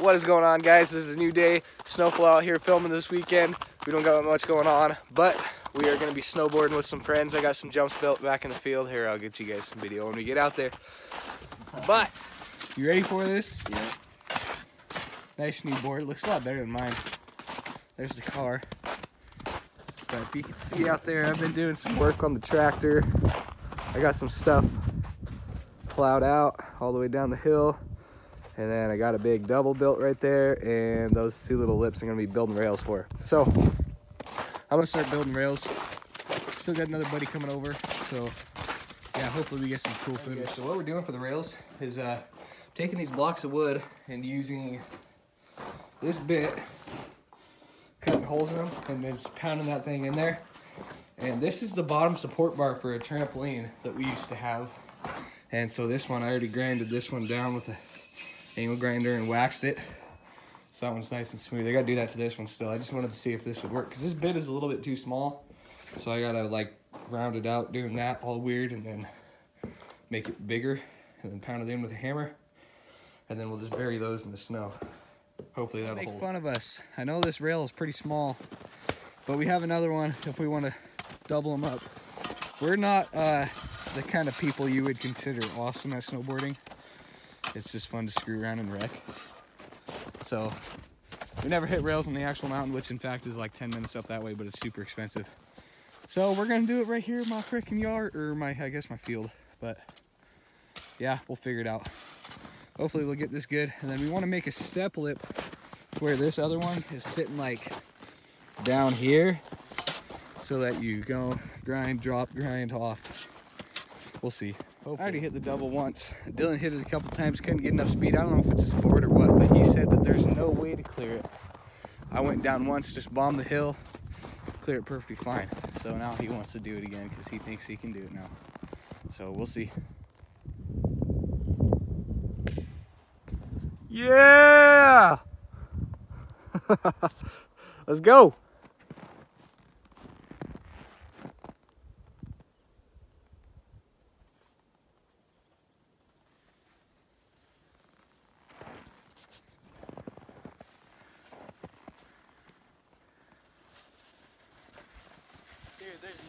What is going on guys? This is a new day. SNO-FLO out here filming this weekend. We don't got much going on, but we are going to be snowboarding with some friends. I got some jumps built back in the field. Here, I'll get you guys some video when we get out there. But, you ready for this? Yeah. Nice new board. Looks a lot better than mine. There's the car. But if you can see out there, I've been doing some work on the tractor. I got some stuff plowed out all the way down the hill. And then I got a big double built right there. And those two little lips I'm gonna be building rails for. So I'm gonna start building rails. Still got another buddy coming over. So yeah, hopefully we get some cool footage. Okay, so what we're doing for the rails is uh, taking these blocks of wood and using this bit, cutting holes in them, and then just pounding that thing in there. And this is the bottom support bar for a trampoline that we used to have. And so this one, I already grinded this one down with a angle grinder and waxed it. So that one's nice and smooth. I gotta do that to this one still. I just wanted to see if this would work because this bit is a little bit too small. So I gotta like round it out doing that all weird and then make it bigger and then pound it in with a hammer. And then we'll just bury those in the snow. Hopefully that'll Make hold. fun of us. I know this rail is pretty small, but we have another one if we want to double them up. We're not uh, the kind of people you would consider awesome at snowboarding. It's just fun to screw around and wreck. So we never hit rails on the actual mountain, which in fact is like 10 minutes up that way, but it's super expensive. So we're gonna do it right here in my freaking yard, or my, I guess my field. But yeah, we'll figure it out. Hopefully we'll get this good. And then we wanna make a step lip where this other one is sitting like down here so that you go grind, drop, grind off. We'll see. Hopefully. I already hit the double once. Dylan hit it a couple times, couldn't get enough speed. I don't know if it's his board or what, but he said that there's no way to clear it. I went down once, just bombed the hill, clear it perfectly fine. So now he wants to do it again because he thinks he can do it now. So we'll see. Yeah! Let's go.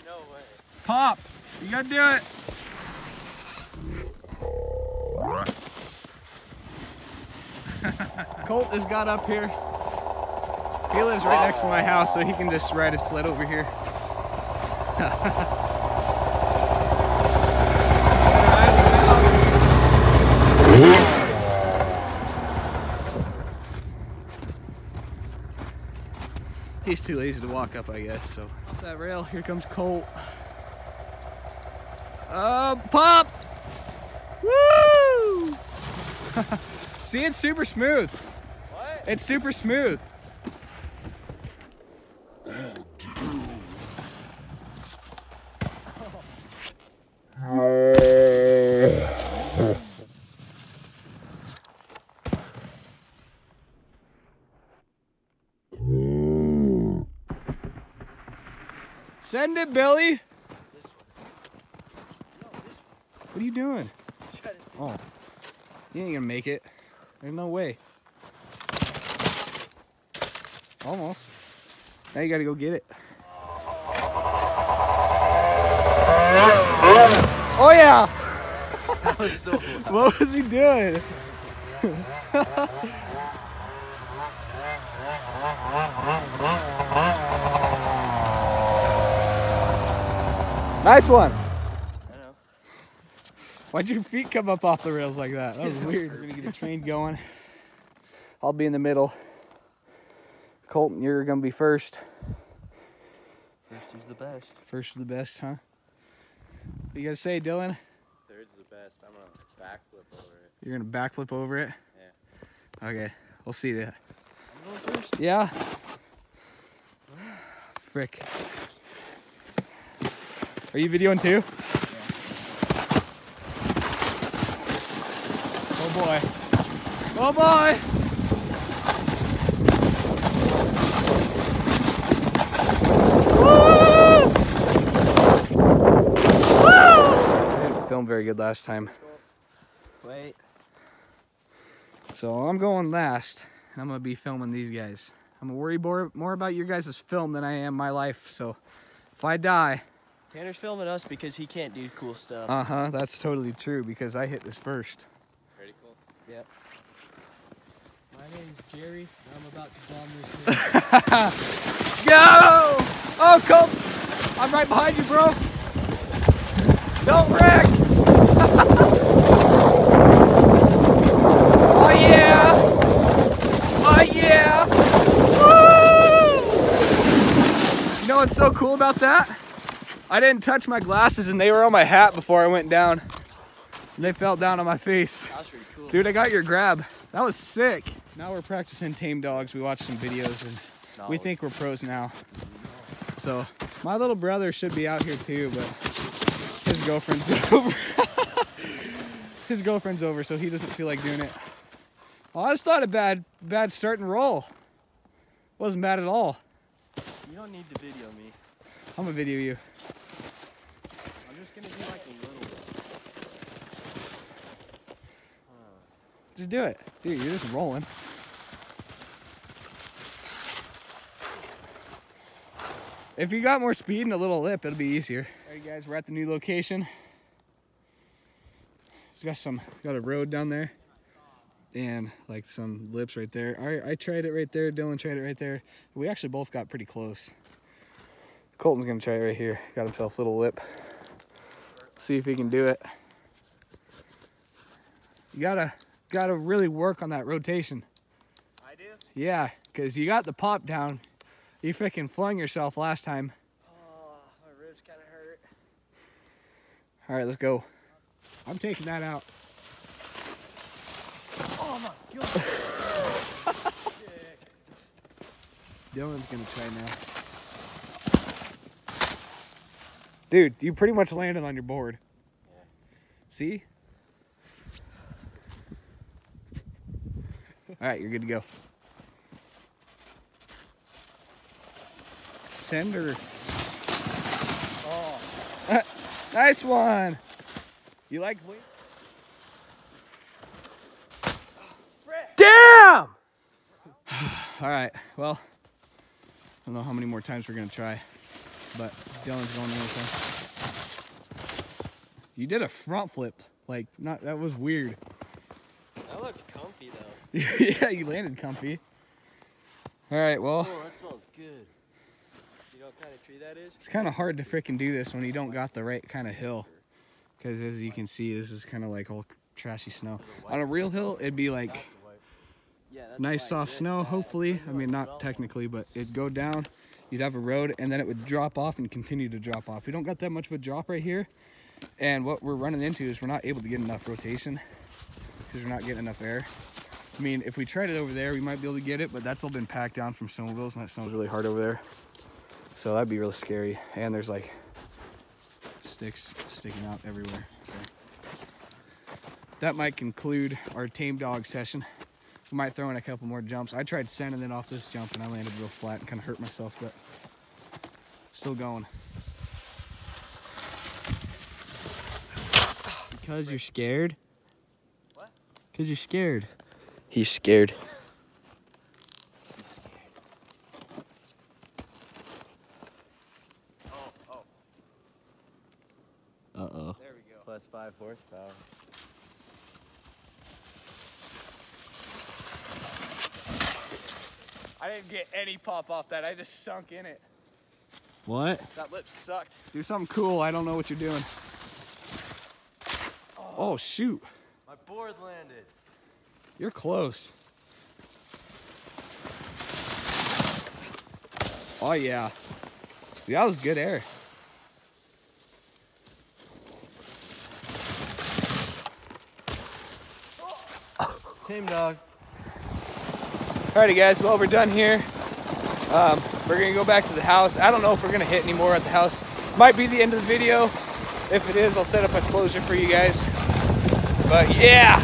No way. Pop, you gotta do it. Colt has got up here. He lives right next to my house, so he can just ride a sled over here. He's too lazy to walk up, I guess, so. Off that rail, here comes Colt. Uh, pop! Woo! See, it's super smooth. What? It's super smooth. Send it, Billy. What are you doing? Oh, you ain't gonna make it. There's no way. Almost. Now you gotta go get it. Oh yeah! That was so What was he doing? nice one. Why'd your feet come up off the rails like that? That was weird. We're gonna get the train going. I'll be in the middle. Colton, you're gonna be first. First is the best. First is the best, huh? What you gotta say, Dylan? Third's the best. I'm gonna backflip over it. You're gonna backflip over it? Yeah. Okay, we'll see that. I'm going first. Yeah. Frick. Are you videoing too? Oh boy. Oh boy! Woo! Woo! I didn't film very good last time. Wait. So I'm going last. and I'm gonna be filming these guys. I'm gonna worry more, more about your guys' film than I am my life. So if I die, Tanner's filming us because he can't do cool stuff. uh huh, that's totally true because I hit this first. Pretty cool. My name's Jerry. and I'm about to bomb this thing. Go! Oh, Colt! I'm right behind you, bro. Don't wreck! oh, yeah! Oh, yeah! Woo! You know what's so cool about that? I didn't touch my glasses and they were on my hat before I went down. And they fell down on my face. That's cool. Dude, I got your grab. That was sick. Now we're practicing tame dogs. We watched some videos and we think we're pros now. So my little brother should be out here too, but his girlfriend's over. his girlfriend's over, so he doesn't feel like doing it. Well, I just thought a bad, bad start and roll. Wasn't bad at all. You don't need to video me. I'm gonna video you. I'm just gonna do like a little bit. Just do it, dude. You're just rolling. If you got more speed and a little lip, it'll be easier. All right, guys, we're at the new location. It's got some, got a road down there, and like some lips right there. I, I tried it right there. Dylan tried it right there. We actually both got pretty close. Colton's gonna try it right here. Got himself a little lip. See if he can do it. You gotta, gotta really work on that rotation. I do? Yeah, because you got the pop down. You freaking flung yourself last time. Oh, my ribs kind of hurt. All right, let's go. I'm taking that out. Oh my god. Dylan's gonna try now. Dude, you pretty much landed on your board. Yeah. See? All right, you're good to go. Send or Oh, uh, nice one. You like wait? Damn! All right. Well, I don't know how many more times we're gonna try, but Dylan's going in with him. You did a front flip. Like, not that was weird. That looks comfy though. yeah, you landed comfy. All right. Well, Oh, that smells good. You know what kind of tree that is? it's kind of hard to freaking do this when you don't got the right kind of hill, because as you can see, this is kind of like all trashy snow. On a real hill, it'd be like nice soft snow hopefully i mean not technically but it'd go down you'd have a road and then it would drop off and continue to drop off we don't got that much of a drop right here and what we're running into is we're not able to get enough rotation because we're not getting enough air i mean if we tried it over there we might be able to get it but that's all been packed down from snowmobiles and that snow's really hard over there so that'd be really scary and there's like sticks sticking out everywhere so that might conclude our tame dog session we might throw in a couple more jumps. I tried sending it off this jump and I landed real flat and kind of hurt myself, but still going. Because you're scared? What? Because you're scared. He's scared. Oh, oh. Uh oh. There we go. Plus five horsepower. I didn't get any pop off that. I just sunk in it. What? That lip sucked. Do something cool. I don't know what you're doing. Oh, shoot. Board landed. You're close. Oh, yeah. That was good air. Tame dog. Alrighty guys, well we're done here. Um, we're gonna go back to the house. I don't know if we're gonna hit any more at the house. Might be the end of the video. If it is, I'll set up a closure for you guys. But yeah,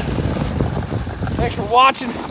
thanks for watching.